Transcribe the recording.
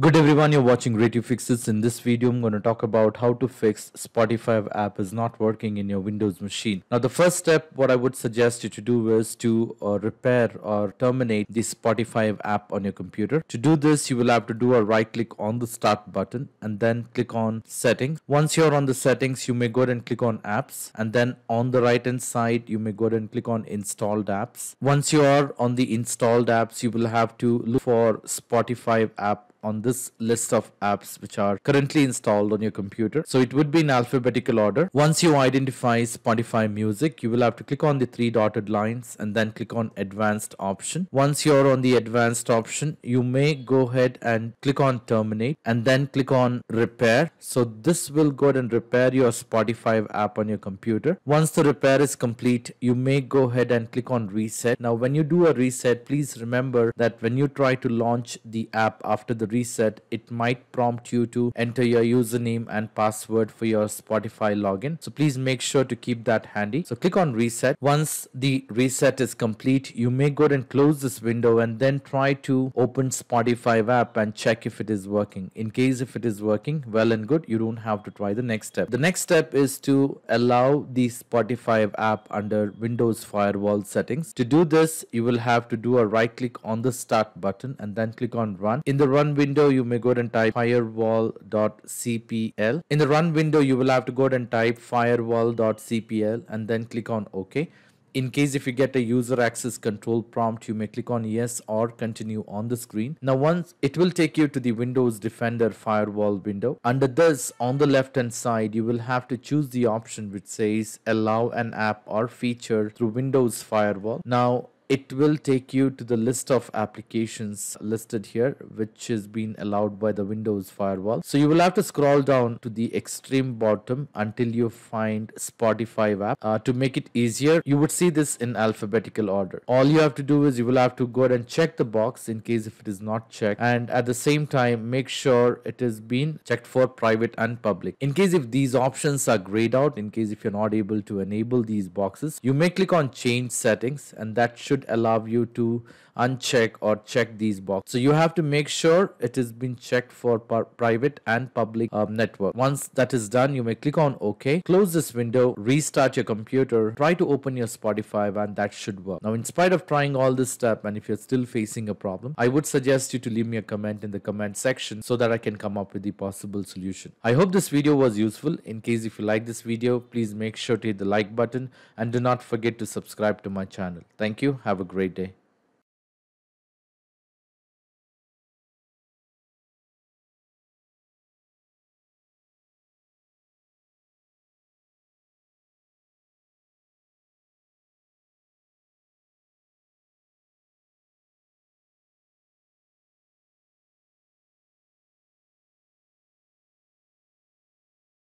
Good everyone, you're watching Ray Tube Fixes. In this video, I'm going to talk about how to fix Spotify app is not working in your Windows machine. Now, the first step, what I would suggest you to do is to uh, repair or terminate the Spotify app on your computer. To do this, you will have to do a right click on the start button and then click on settings. Once you're on the settings, you may go ahead and click on apps and then on the right hand side, you may go ahead and click on installed apps. Once you are on the installed apps, you will have to look for Spotify app on this list of apps which are currently installed on your computer. So it would be in alphabetical order. Once you identify Spotify music, you will have to click on the three dotted lines and then click on advanced option. Once you're on the advanced option, you may go ahead and click on terminate and then click on repair. So this will go ahead and repair your Spotify app on your computer. Once the repair is complete, you may go ahead and click on reset. Now when you do a reset, please remember that when you try to launch the app after the reset, it might prompt you to enter your username and password for your Spotify login. So please make sure to keep that handy. So click on reset. Once the reset is complete, you may go and close this window and then try to open Spotify app and check if it is working. In case if it is working, well and good, you don't have to try the next step. The next step is to allow the Spotify app under Windows firewall settings. To do this, you will have to do a right click on the start button and then click on run. In the run window, you may go ahead and type firewall.cpl. In the run window, you will have to go ahead and type firewall.cpl and then click on OK. In case if you get a user access control prompt, you may click on yes or continue on the screen. Now once it will take you to the Windows Defender firewall window. Under this on the left hand side, you will have to choose the option which says allow an app or feature through Windows firewall. Now it will take you to the list of applications listed here which is being allowed by the Windows firewall. So you will have to scroll down to the extreme bottom until you find Spotify app. Uh, to make it easier, you would see this in alphabetical order. All you have to do is you will have to go ahead and check the box in case if it is not checked and at the same time make sure it is being checked for private and public. In case if these options are grayed out, in case if you're not able to enable these boxes, you may click on change settings and that should should allow you to uncheck or check these boxes. So you have to make sure it has been checked for private and public um, network. Once that is done, you may click on OK. Close this window, restart your computer, try to open your Spotify and that should work. Now in spite of trying all this step and if you're still facing a problem, I would suggest you to leave me a comment in the comment section so that I can come up with the possible solution. I hope this video was useful. In case if you like this video, please make sure to hit the like button and do not forget to subscribe to my channel. Thank you. Have a great day.